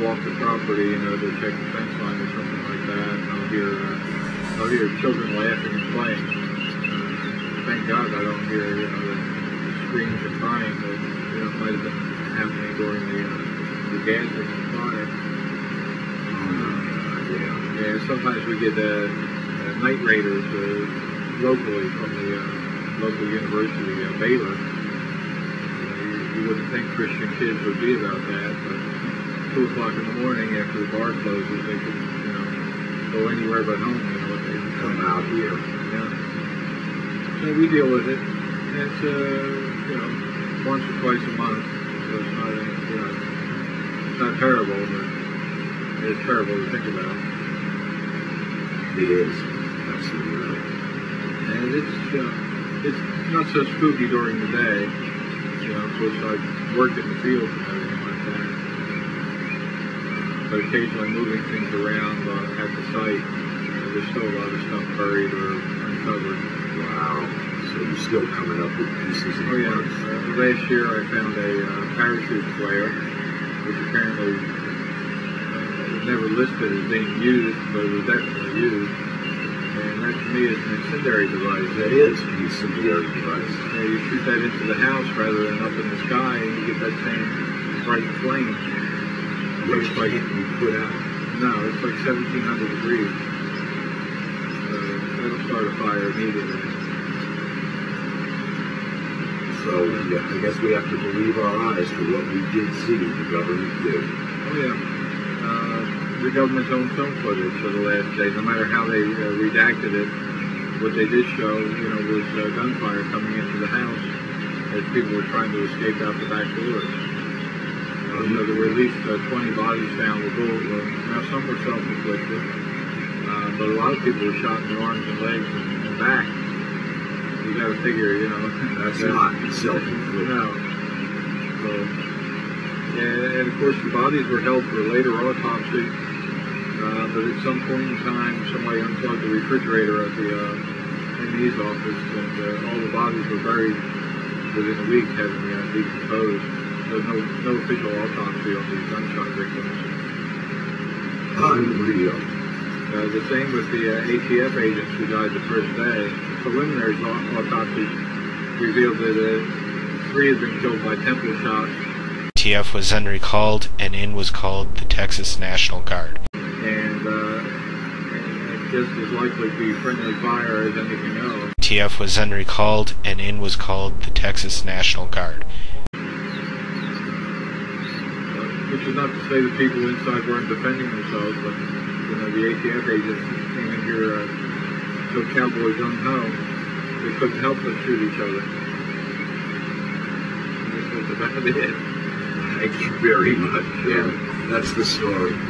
walk the property, you know, to check the fence line or something like that, and I'll hear, uh, I'll hear children laughing and playing. Uh, thank God I don't hear, you know, the screams and crying that, you know, might have been happening during the, uh, the gathering and fire. Yeah. Yeah, sometimes we get uh, uh, night raiders uh, locally from the uh, local university, uh, Baylor. You, know, you, you wouldn't think Christian kids would be about that, but two o'clock in the morning after the bar closes, they could, you know, go anywhere but home. You know, they can Come out here. Yeah. So we deal with it. It's uh, you know, once or twice a month, so it's not, uh, you know, it's not terrible, but it's terrible to think about. It is. Absolutely right. And it's, you know, it's not so spooky during the day, you know, of course I work in the field and everything like that. But occasionally moving things around uh, at the site, you there's still a lot of stuff buried or uncovered. Wow. So you're still coming up with pieces Oh yeah, uh, last year I found a uh, parachute flare, which apparently uh, never listed as being used, but it was definitely used. And that to me is an incendiary device. That is an incendiary device. Know, you shoot that into the house rather than up in the sky, and you get that same bright flame. Which can't be put out. No, it's like 1700 degrees. So that'll start a fire immediately. So yeah, I guess we have to believe our eyes for what we did see the government do. Oh yeah. Uh, the government's own film footage for the last day, no matter how they uh, redacted it, what they did show, you know, was uh, gunfire coming into the house as people were trying to escape out the back doors. You know, there were at least uh, 20 bodies found with bullet wounds. Now, some were self-inflicted, uh, but a lot of people were shot in the arms and legs and, and back. You got to figure, you know, That's that- not self-inflicted. no. So, and, and of course, the bodies were held for later autopsy. Uh, but at some point in time, somebody unplugged the refrigerator at the uh, ME's office, and uh, all the bodies were buried within a week, having uh, decomposed. So no, no official autopsy on these gunshot victims. Unreal. Uh, the same with the uh, ATF agents who died the first day. Preliminary au- autopsy revealed that uh, three had been killed by temple shots, TF was then recalled, and in was called the Texas National Guard. and, uh, and just as likely to be friendly fire as anything else. TF was then recalled, and in was called the Texas National Guard. Which is not to say the people inside weren't defending themselves, but you know the ATF agents came in here uh, so cowboy gung ho, they couldn't help but shoot each other. And this was about it. Thank you very much. Yeah, that's the story.